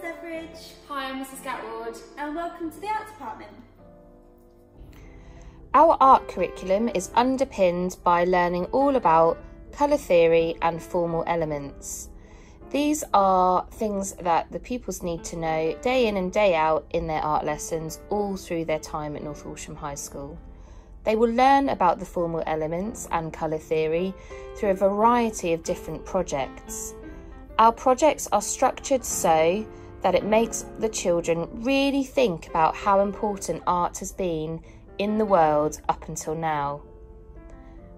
Severidge. Hi, I'm Mrs. Gatward. And welcome to the Art Department. Our art curriculum is underpinned by learning all about colour theory and formal elements. These are things that the pupils need to know day in and day out in their art lessons all through their time at North Walsham High School. They will learn about the formal elements and colour theory through a variety of different projects. Our projects are structured so that it makes the children really think about how important art has been in the world up until now.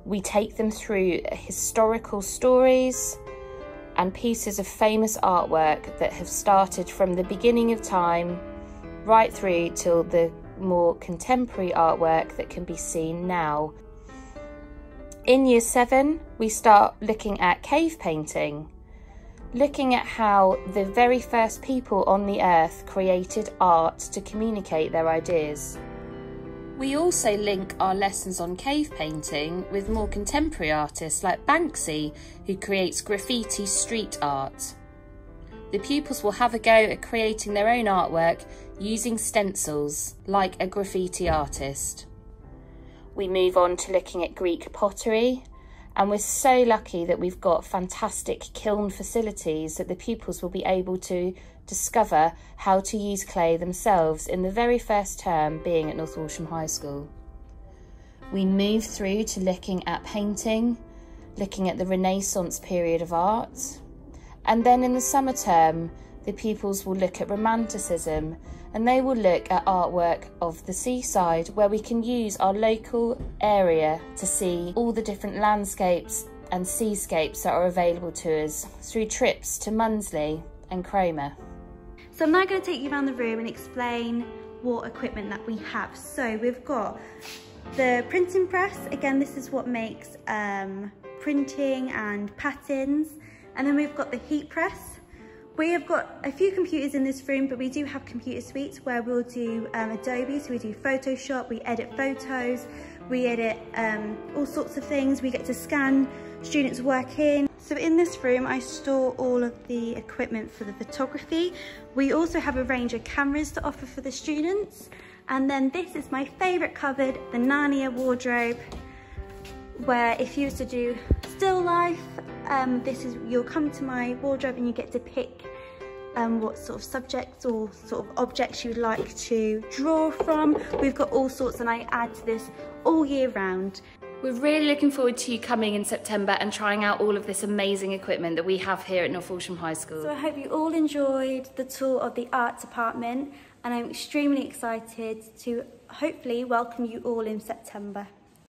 We take them through historical stories, and pieces of famous artwork that have started from the beginning of time right through till the more contemporary artwork that can be seen now. In year seven, we start looking at cave painting, looking at how the very first people on the earth created art to communicate their ideas. We also link our lessons on cave painting with more contemporary artists like Banksy, who creates graffiti street art. The pupils will have a go at creating their own artwork using stencils, like a graffiti artist. We move on to looking at Greek pottery, and we're so lucky that we've got fantastic kiln facilities that the pupils will be able to discover how to use clay themselves in the very first term being at North Walsham High School. We move through to looking at painting, looking at the Renaissance period of art, and then in the summer term, the pupils will look at Romanticism and they will look at artwork of the seaside where we can use our local area to see all the different landscapes and seascapes that are available to us through trips to Mundesley and Cromer. So I'm now going to take you around the room and explain what equipment that we have. So we've got the printing press. Again, this is what makes um, printing and patterns. And then we've got the heat press. We have got a few computers in this room, but we do have computer suites where we'll do um, Adobe, so we do Photoshop, we edit photos, we edit um, all sorts of things. We get to scan students' work in. So in this room, I store all of the equipment for the photography. We also have a range of cameras to offer for the students. And then this is my favorite cupboard, the Narnia wardrobe, where if you were to do still life, um, this is, you'll come to my wardrobe and you get to pick um, what sort of subjects or sort of objects you'd like to draw from. We've got all sorts and I add to this all year round. We're really looking forward to you coming in September and trying out all of this amazing equipment that we have here at North Walsham High School. So I hope you all enjoyed the tour of the art department and I'm extremely excited to hopefully welcome you all in September.